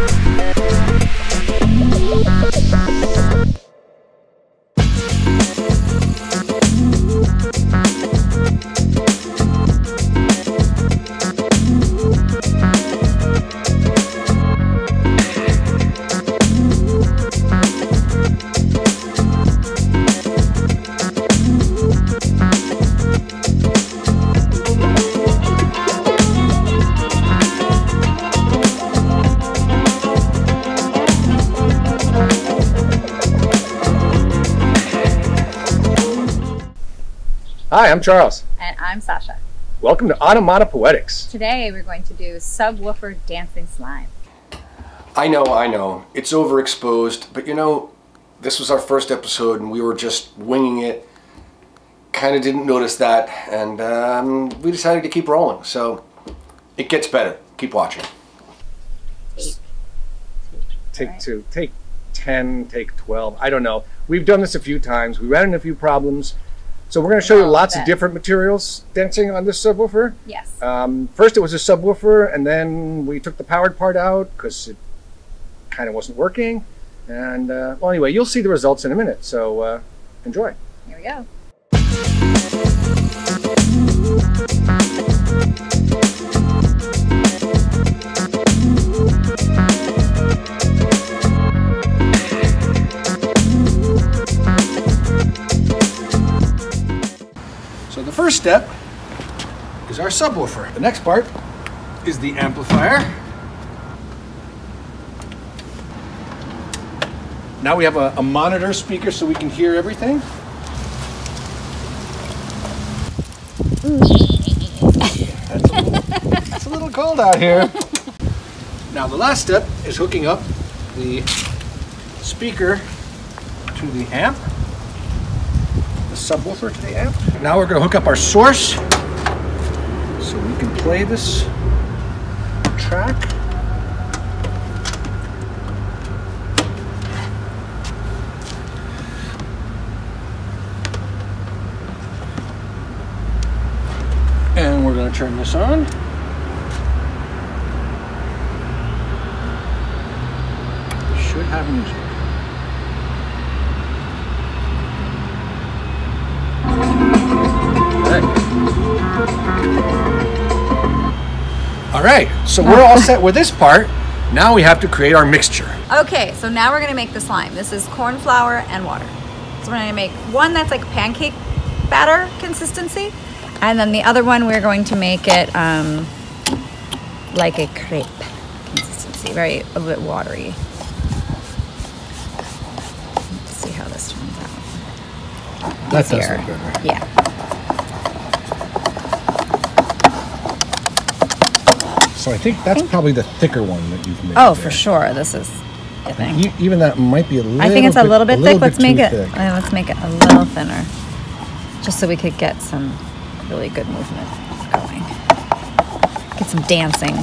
Música Hi, I'm Charles. And I'm Sasha. Welcome to Onomatopoetix. Today we're going to do subwoofer dancing slime. I know, I know. It's overexposed, but you know, this was our first episode and we were just winging it. Kind of didn't notice that, and um, we decided to keep rolling. So it gets better. Keep watching. Take Right. two, take 10, take 12. I don't know. We've done this a few times. We ran into a few problems. So we're going to show you Oh, lots of bet. different materials dancing on this subwoofer. Yes. Um, first, it was a subwoofer, and then we took the powered part out because it kind of wasn't working. And uh, well, anyway, you'll see the results in a minute. So uh, enjoy. Here we go. First step is our subwoofer. The next part is the amplifier. Now we have a, a monitor speaker so we can hear everything. That's a little, it's a little cold out here. Now the last step is hooking up the speaker to the amp subwoofer to the amp. Now we're going to hook up our source so we can play this track. And we're going to turn this on. Should have music. All right, so we're all set with this part. Now we have to create our mixture. Okay, so now we're gonna make the slime. This is corn flour and water. So we're gonna make one that's like pancake batter consistency, and then the other one we're going to make it um, like a crepe consistency, very a bit watery. Let's see how this turns out. That Here. Yeah. So I think that's probably the thicker one that you've made. Oh, there. for sure. This is. I think. Even that might be a little. I think it's a little bit thick. little Let's make it. thick. let's make it a little thinner, just so we could get some really good movement going. Get some dancing.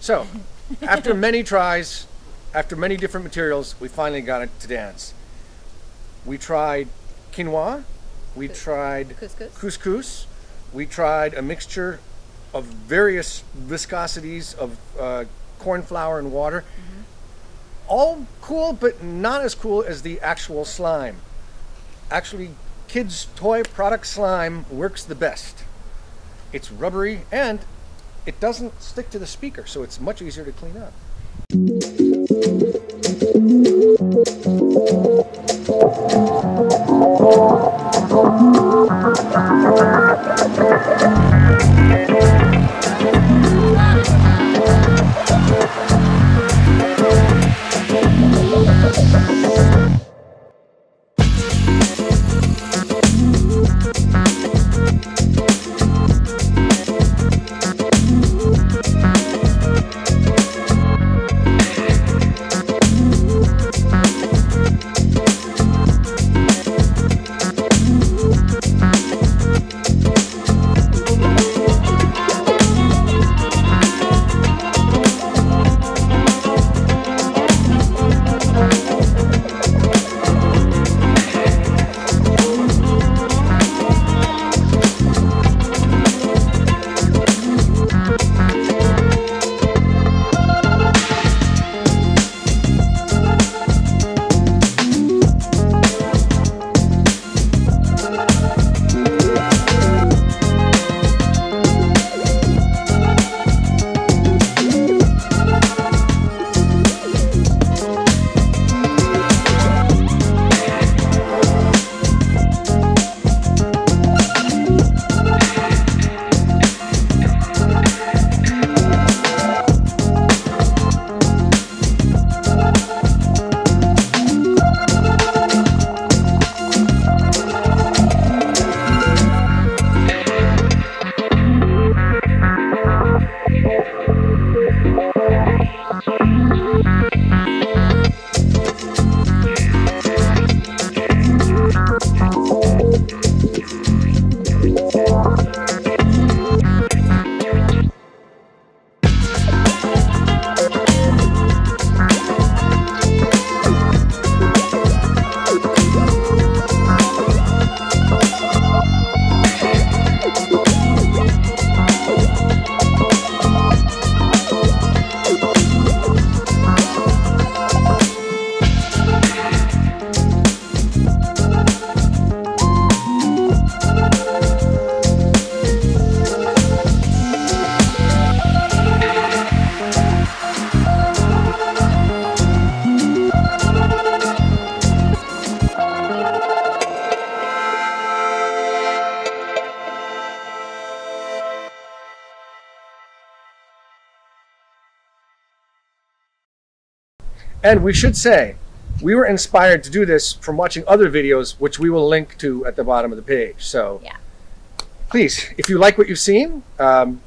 So, after many tries, after many different materials, we finally got it to dance. We tried quinoa, we tried Couscous. couscous, we tried a mixture of various viscosities of uh, corn flour and water. All cool, but not as cool as the actual slime. Actually, kids' toy product slime works the best. It's rubbery and it doesn't stick to the speaker, so it's much easier to clean up. And we should say, we were inspired to do this from watching other videos, which we will link to at the bottom of the page. So Yeah. please, if you like what you've seen, um,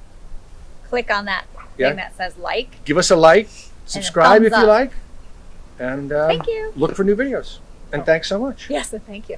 Click on that Yeah. thing that says like. give us a like, subscribe if thumbs you up. like, and uh, Thank you. look for new videos. And thanks so much. Yes, and thank you.